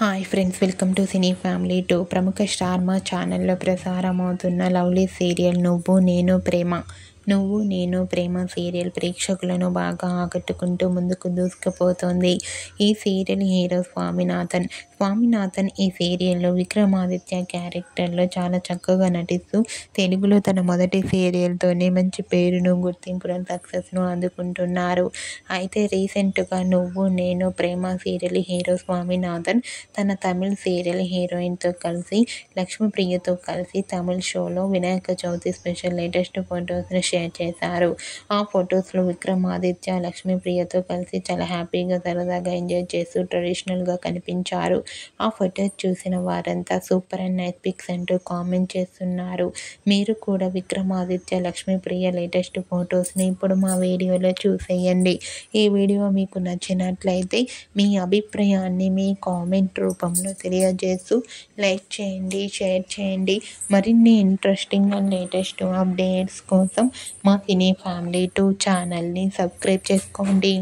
Hi friends welcome to cine family two ప్రముఖ star Maa ఛానల్లో ప్రసారమవుతున్న lovely serial నువ్వు నేను ప్రేమ. నువ్వు నేను ప్రేమ సీరియల్ ప్రేక్షకులను బాగా ఆకట్టుకుంటూ ముందుకు దూసుకుపోతోంది. ఈ సీరియల్ హీరో స్వామినాథన్. స్వామినాథన్ ఈ సీరియల్లో విక్రమాదిత్య క్యారెక్టర్లో చాలా చక్కగా నటిస్తూ తెలుగులో తన మొదటి సీరియల్తోనే మంచి పేరును గుర్తింపును సక్సెస్ను అందుకుంటున్నారు. అయితే రీసెంట్గా నువ్వు నేను ప్రేమ సీరియల్ హీరో స్వామినాథన్ తన తమిళ్ సీరియల్ హీరోయిన్తో కలిసి లక్ష్మీప్రియతో కలిసి తమిళ్ షోలో వినాయక చవితి స్పెషల్ లేటెస్ట్ ఫొటోస్ను షేర్ చేశారు. ఆ ఫొటోస్లో విక్రమాదిత్య లక్ష్మీప్రియతో కలిసి చాలా హ్యాపీగా సరదాగా ఎంజాయ్ చేస్తూ ట్రెడిషనల్గా కనిపించారు. ఆ ఫొటోస్ చూసిన వారంతా సూపర్ అండ్ నైస్ పిక్స్ అంటూ కామెంట్ చేస్తున్నారు. మీరు కూడా విక్రమాదిత్య లక్ష్మీప్రియ లేటెస్ట్ ఫొటోస్ని ఇప్పుడు మా వీడియోలో చూసేయండి. ఈ వీడియో మీకు నచ్చినట్లయితే మీ అభిప్రాయాన్ని మీ కామెంట్ రూపంలో తెలియజేస్తూ లైక్ చేయండి షేర్ చేయండి. మరిన్ని ఇంట్రెస్టింగ్ అండ్ లేటెస్ట్ అప్డేట్స్ కోసం మా సినీ ఫ్యామిలీ టూ ఛానల్ని సబ్స్క్రైబ్ చేసుకోండి.